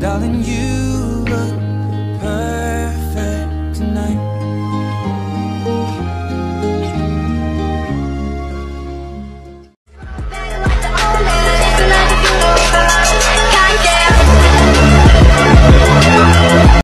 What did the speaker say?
Darling, you